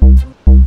Música